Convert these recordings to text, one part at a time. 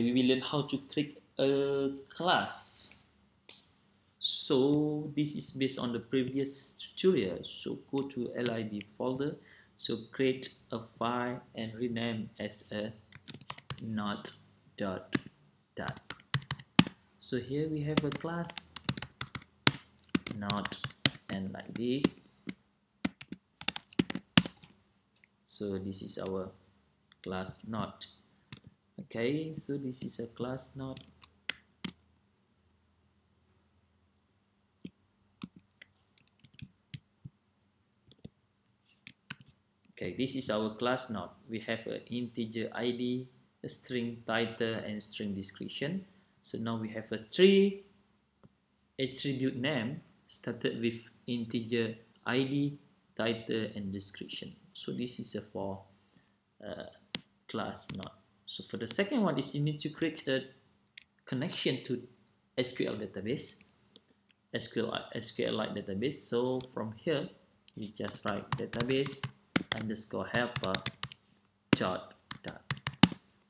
we will learn how to create a class. So this is based on the previous tutorial. So go to lib folder. So create a file and rename as a not dot dot. So here we have a class. Not and like this. So this is our class not okay so this is a class node okay this is our class node we have an integer id a string title and string description. So now we have a three attribute name started with integer id title and description. So this is a for uh, class not so for the second one is you need to create a connection to SQL database, SQL SQLite database. So from here, you just write database underscore helper dot dot.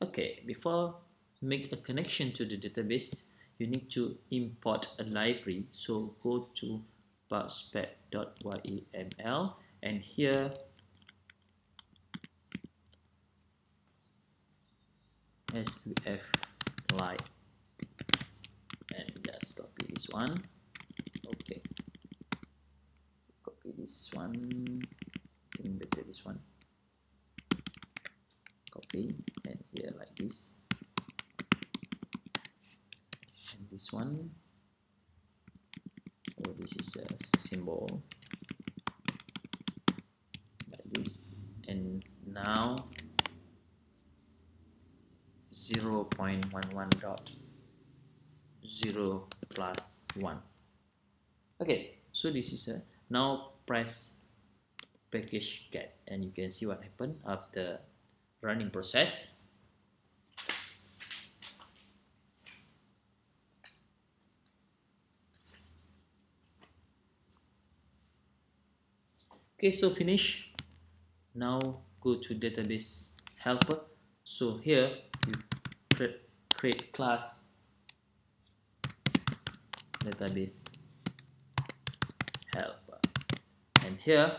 Okay, before make a connection to the database, you need to import a library. So go to bootstrap.yml and here sqf lite and just copy this one. Okay. Copy this one. I think better this one. Copy and here like this. And this one. Oh this is a symbol. Like this. And now 0 0.11 dot 0 plus 1 okay so this is a now press package get and you can see what happened after running process. Okay so finish. Now go to database helper. So here you create, class database helper. And here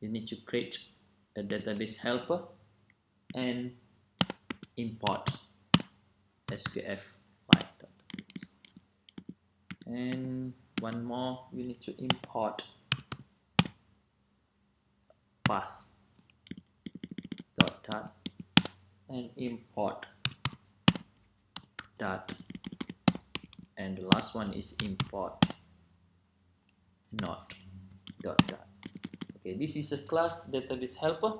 you need to create a database helper and import sqf like and one more you need to import path dot dot and import dot and the last one is import not dot dot. Okay this is a class database helper.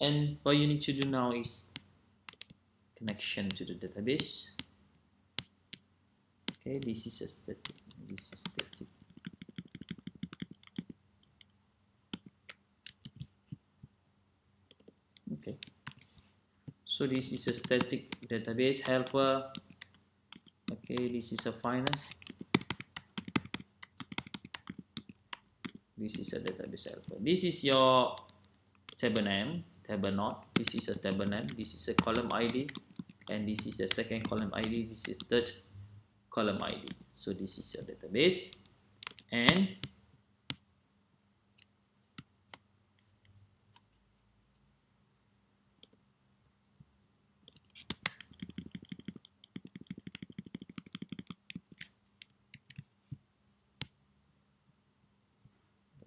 And what you need to do now is connection to the database. Okay this is a static this is static. Okay. So this is a static database helper okay this is a finance this is a database helper this is your table name table node. This is a table name. This is a column id and this is a second column id this is third column id so this is your database. And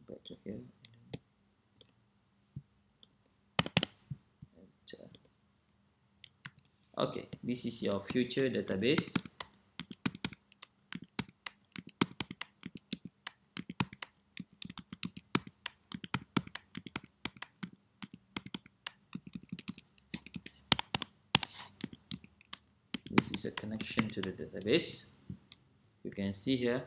back to here and, uh, okay this is your future database. This is a connection to the database. You can see here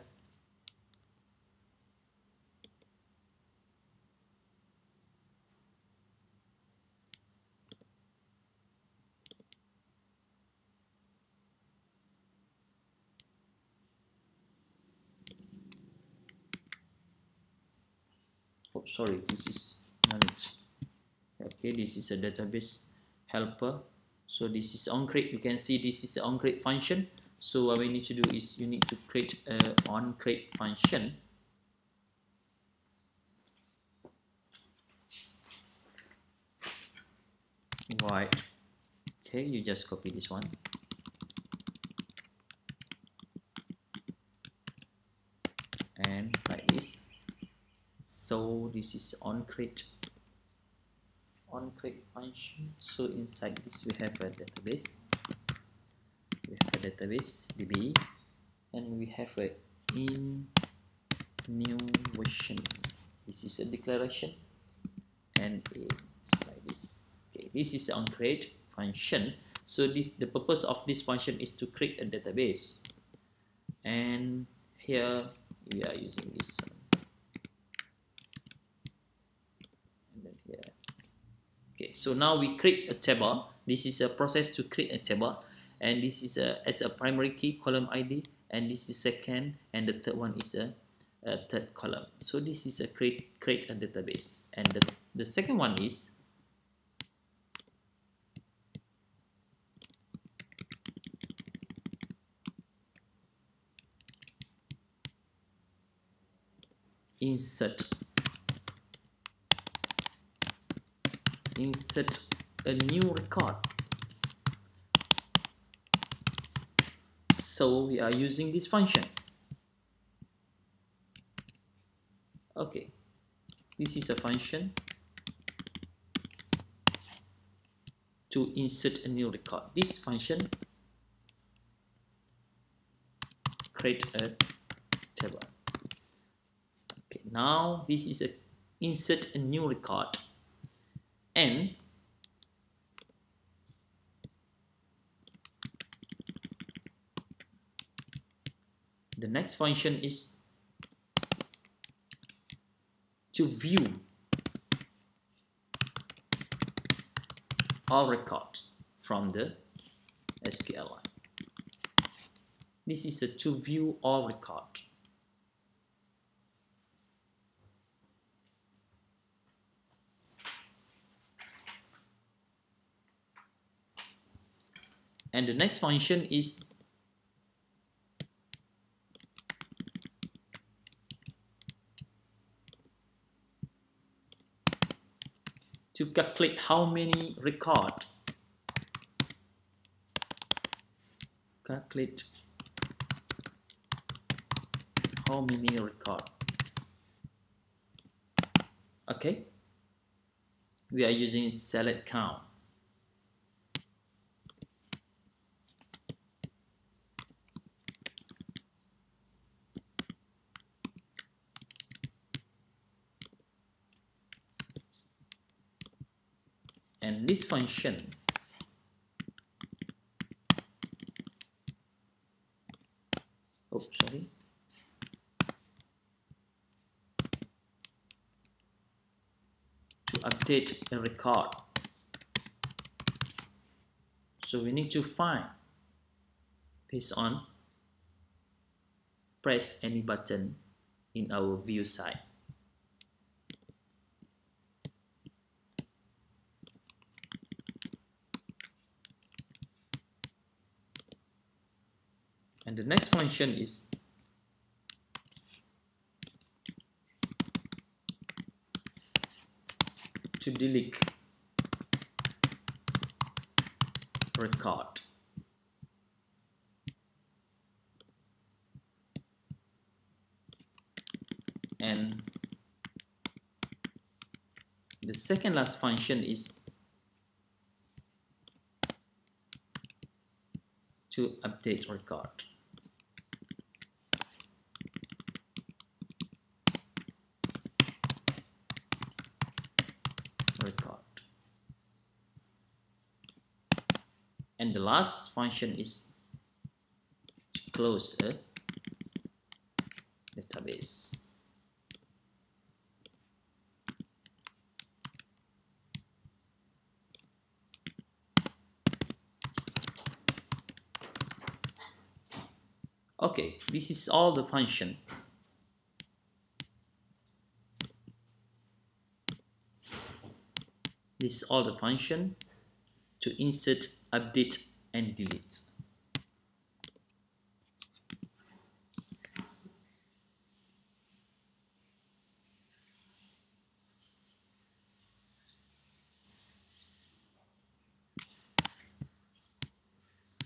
oh sorry this is knowledge. Okay this is a database helper. So this is on create you can see this is the onCreate function. So what we need to do is you need to create a on create function. Void okay you just copy this one and like this so this is on create on create function. So inside this we have a database. We have a database db and we have a in new version. This is a declaration and it's like this okay this is on create function. So this the purpose of this function is to create a database. And here we are using this okay so now we create a table. This is a process to create a table. And this is a as a primary key column id and this is second. And the third one is a, a third column. So this is a create create a database. And the, the second one is insert insert a new record. So we are using this function. Okay. This is a function to insert a new record. This function create a table. Okay now this is a insert a new record n the next function is to view all records from the SQLite. This is a to view all records. And the next function is to calculate how many record. Calculate how many record. Okay. We are using select count and this function oh sorry. To update a record. So we need to find based on press any button in our view side and the next function is to delete record. And the second last function is to update record and the last function is close a database. Okay this is all the function. This is all the function to insert, update, and delete.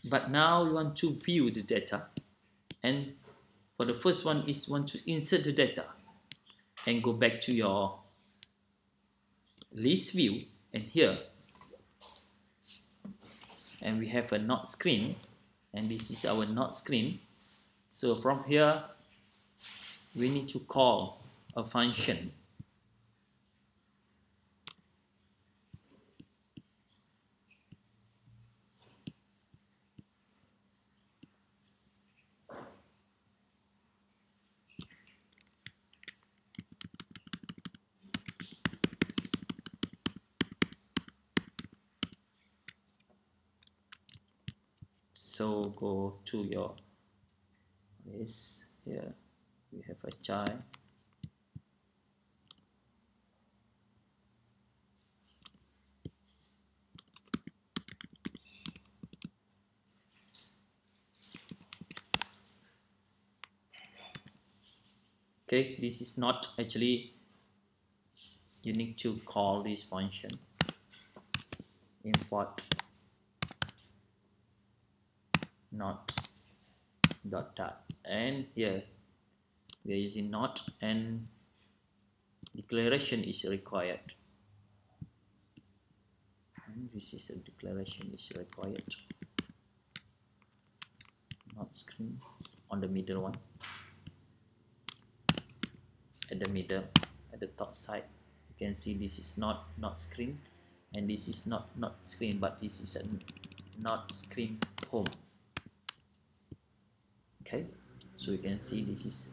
But now we want to view the data and for the first one is want to insert the data and go back to your list view and here and we have a not screen and this is our not screen. So from here we need to call a function so go to your this here. We have a child okay this is not actually you need to call this function. Import not dot dot. And here we are using not and declaration is required. And this is a declaration is required. Not screen on the middle one. At the middle at the top side you can see this is not not screen. And this is not not screen but this is a not screen home okay. So you can see this is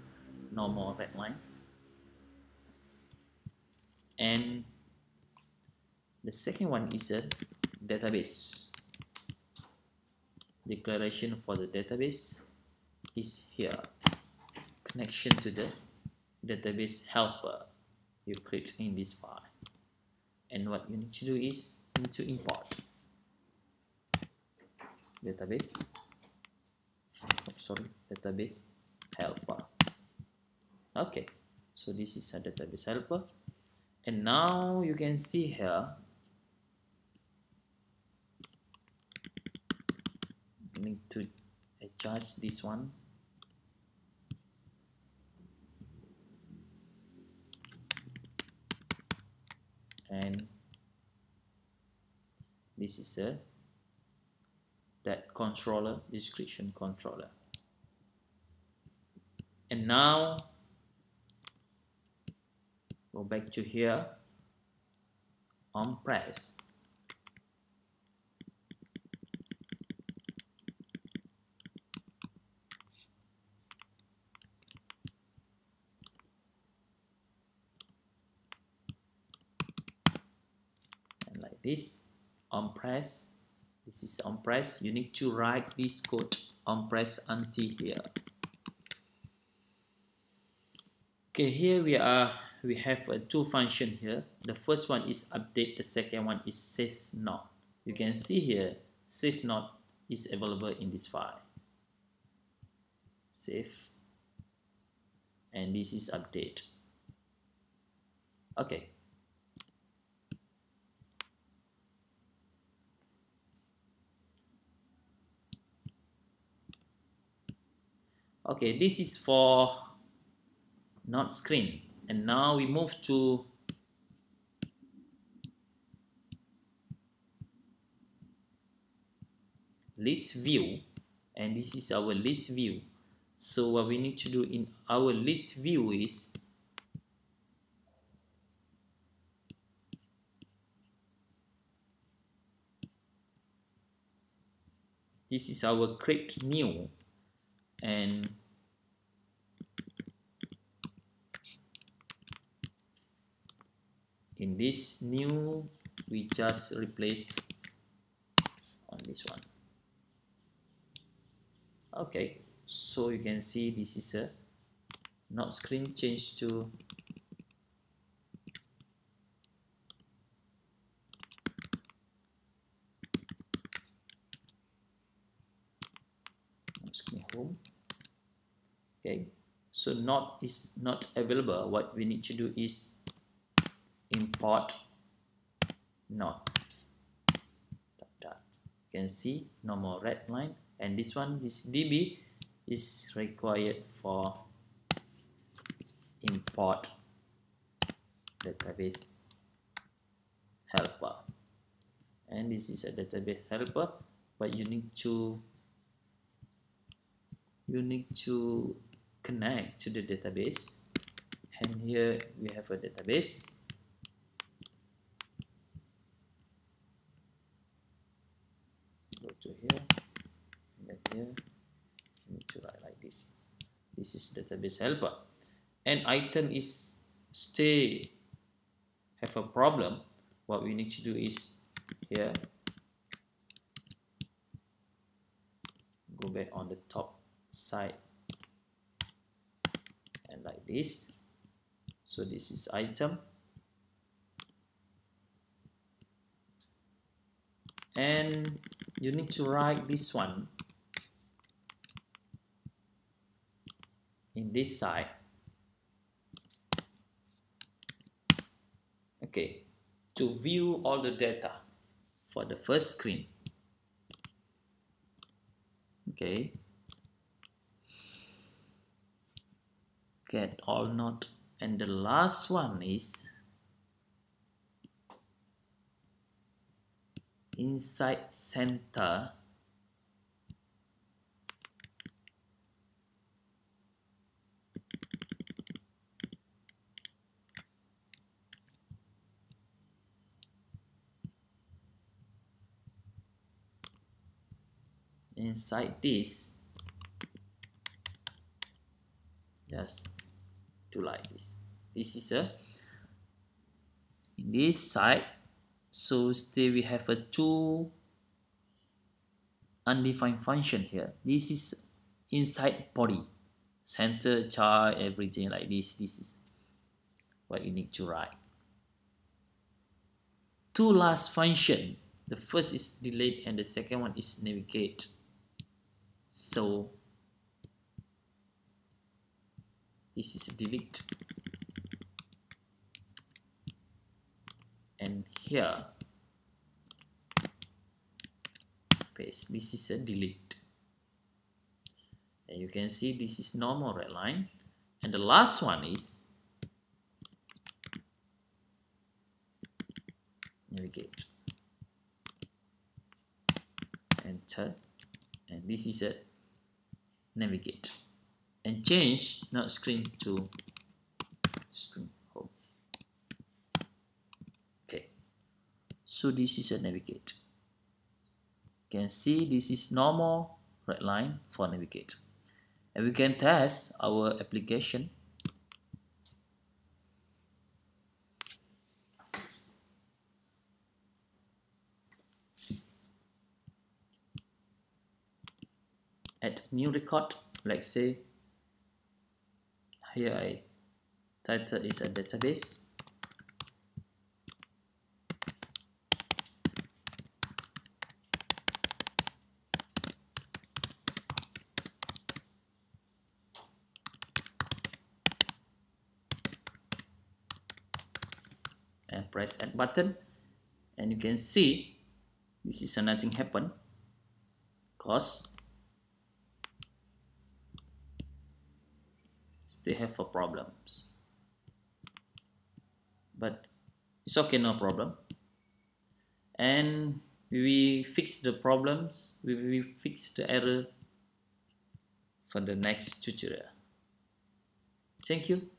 normal red line. And the second one is a database. Declaration for the database is here. Connection to the database helper. You create in this file. And what you need to do is you need to import database sorry database helper. Okay so this is a database helper. And now you can see here need to adjust this one. And this is a that controller description controller and now go back to here. On press and like this on press this is on press you need to write this code on press until here okay here we are we have a two function here. The first one is update the second one is save not. You can see here save not is available in this file. Save. And this is update. Okay. Okay this is for not screen. And now we move to list view. And this is our list view. So what we need to do in our list view is this is our create new. And in this new we just replace on this one. Okay so you can see this is a not screen change to screen home. Okay so not is not available. What we need to do is import not. Dot, dot. you can see no more red line. And this one this db is required for import database helper. And this is a database helper but you need to you need to connect to the database. And here we have a database go to here and here. You need to write like this. This is database helper. And item is stay have a problem. What we need to do is here go back on the top side and like this. So this is item. And you need to write this one. In this side. Okay. To view all the data for the first screen. Okay. Get all not. And the last one is inside center. Inside this. Just to like this. This is a in this side so still we have a two undefined function here. This is inside body. Center chart everything like this. This is what you need to write. Two last function. The first is delete and the second one is navigate. So this is delete and here paste. This is a delete. And you can see this is normal red line. And the last one is navigate. Enter. And this is a navigate. And change not screen to screen home okay so this is a navigate you can see this is normal red line for navigate and we can test our application. Add new record let's say here I title is a database and press add button. And you can see this is nothing happen. Cause they have a problems. But it's okay no problem. And we fix the problems. We will fix the error for the next tutorial. Thank you